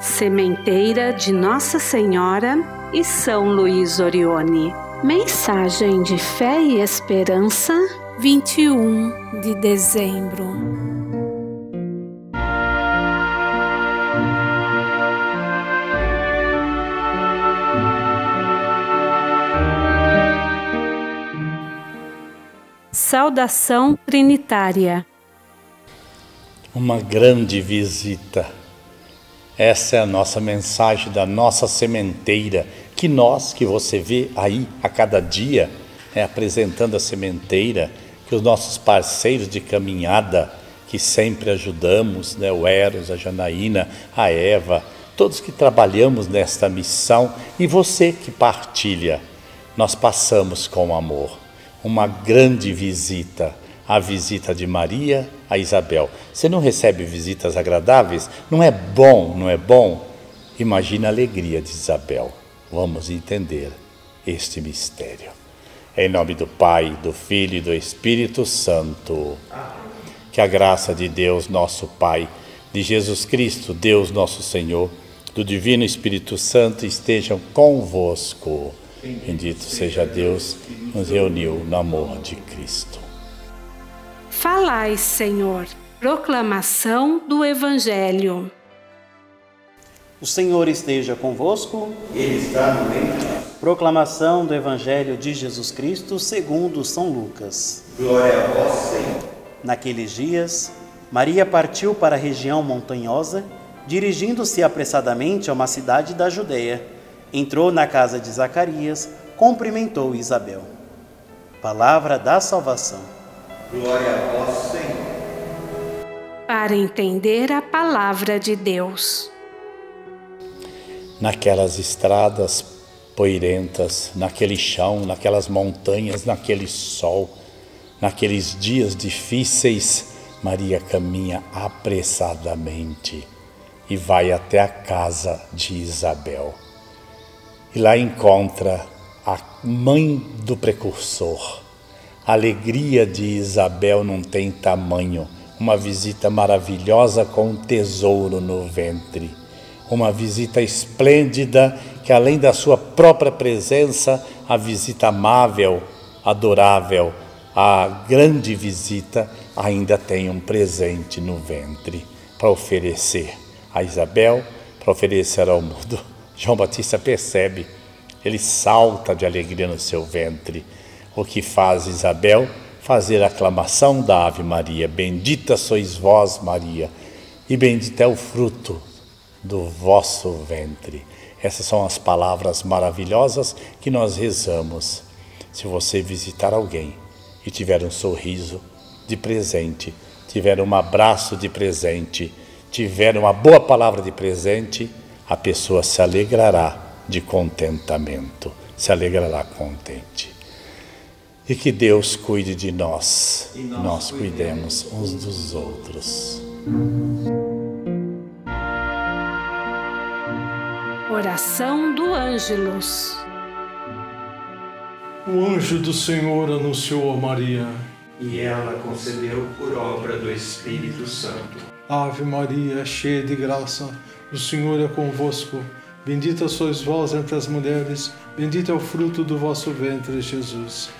sementeira de Nossa Senhora e São Luís Orione. Mensagem de fé e esperança, 21 de dezembro. Saudação Trinitária. Uma grande visita. Essa é a nossa mensagem da nossa sementeira, que nós, que você vê aí a cada dia, é, apresentando a sementeira, que os nossos parceiros de caminhada, que sempre ajudamos, né, o Eros, a Janaína, a Eva, todos que trabalhamos nesta missão e você que partilha, nós passamos com amor. Uma grande visita, a visita de Maria a Isabel. Você não recebe visitas agradáveis? Não é bom, não é bom? Imagina a alegria de Isabel. Vamos entender este mistério. Em nome do Pai, do Filho e do Espírito Santo. Que a graça de Deus, nosso Pai, de Jesus Cristo, Deus nosso Senhor, do Divino Espírito Santo estejam convosco Bendito seja Deus que nos reuniu no amor de Cristo. Falai, Senhor, proclamação do Evangelho. O Senhor esteja convosco. Ele está no meio. Proclamação do Evangelho de Jesus Cristo segundo São Lucas. Glória a vós, Senhor. Naqueles dias, Maria partiu para a região montanhosa, dirigindo-se apressadamente a uma cidade da Judéia Entrou na casa de Zacarias, cumprimentou Isabel. Palavra da salvação. Glória a vós, Senhor. Para entender a palavra de Deus. Naquelas estradas poeirentas, naquele chão, naquelas montanhas, naquele sol, naqueles dias difíceis, Maria caminha apressadamente e vai até a casa de Isabel e lá encontra a mãe do precursor. A alegria de Isabel não tem tamanho. Uma visita maravilhosa com um tesouro no ventre. Uma visita esplêndida que, além da sua própria presença, a visita amável, adorável, a grande visita, ainda tem um presente no ventre para oferecer a Isabel, para oferecer ao mundo. João Batista percebe, ele salta de alegria no seu ventre. O que faz Isabel? Fazer a aclamação da Ave Maria: Bendita sois vós, Maria, e bendito é o fruto do vosso ventre. Essas são as palavras maravilhosas que nós rezamos. Se você visitar alguém e tiver um sorriso de presente, tiver um abraço de presente, tiver uma boa palavra de presente, a pessoa se alegrará de contentamento, se alegrará contente. E que Deus cuide de nós, e nós, nós cuidemos uns dos outros. Oração do Ângelus. O anjo do Senhor anunciou a Maria. E ela concebeu por obra do Espírito Santo. Ave Maria, cheia de graça, o Senhor é convosco. Bendita sois vós entre as mulheres, bendito é o fruto do vosso ventre, Jesus.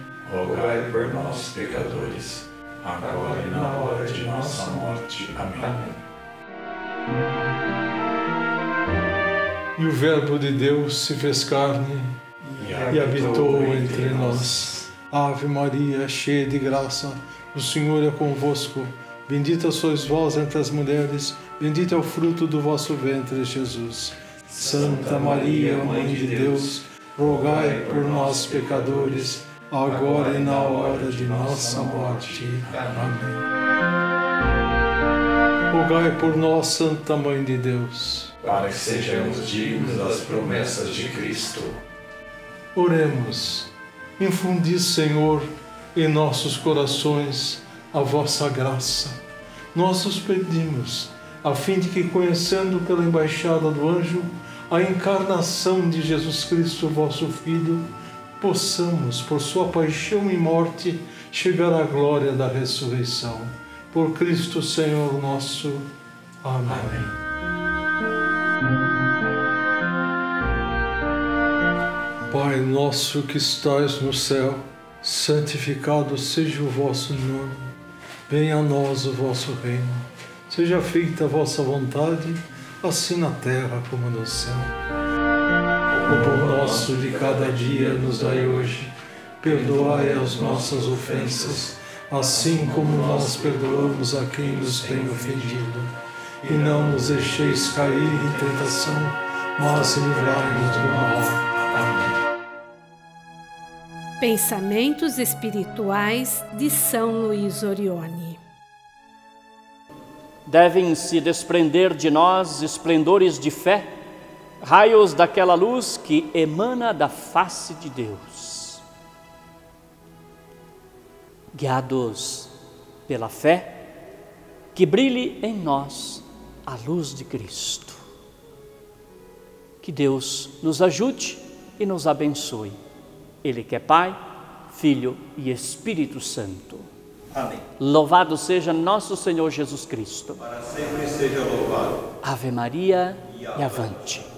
rogai por nós, pecadores, agora e na hora de nossa morte. Amém. E o Verbo de Deus se fez carne e habitou entre nós. Ave Maria, cheia de graça, o Senhor é convosco. Bendita sois vós entre as mulheres, bendito é o fruto do vosso ventre, Jesus. Santa Maria, Mãe de Deus, rogai por nós, pecadores, agora e na hora de nossa morte. Amém. rogai por nós, Santa Mãe de Deus, para que sejamos dignos das promessas de Cristo. Oremos. Infundi, Senhor, em nossos corações a vossa graça. Nós os pedimos, a fim de que, conhecendo pela embaixada do anjo a encarnação de Jesus Cristo, vosso Filho, possamos, por sua paixão e morte, chegar à glória da ressurreição por Cristo Senhor nosso. Amém. Pai nosso que estais no céu, santificado seja o vosso nome. Venha a nós o vosso reino. Seja feita a vossa vontade, assim na terra como no céu. O pão nosso de cada dia nos dai hoje. Perdoai as nossas ofensas assim como nós perdoamos a quem nos tem ofendido. E não nos deixeis cair em tentação, mas livrai-nos do mal. Amém. Pensamentos espirituais de São Luís Orione. Devem se desprender de nós esplendores de fé, raios daquela luz que emana da face de Deus guiados pela fé, que brilhe em nós a luz de Cristo. Que Deus nos ajude e nos abençoe. Ele que é Pai, Filho e Espírito Santo. Amém. Louvado seja nosso Senhor Jesus Cristo. Para sempre seja louvado. Ave Maria e avante.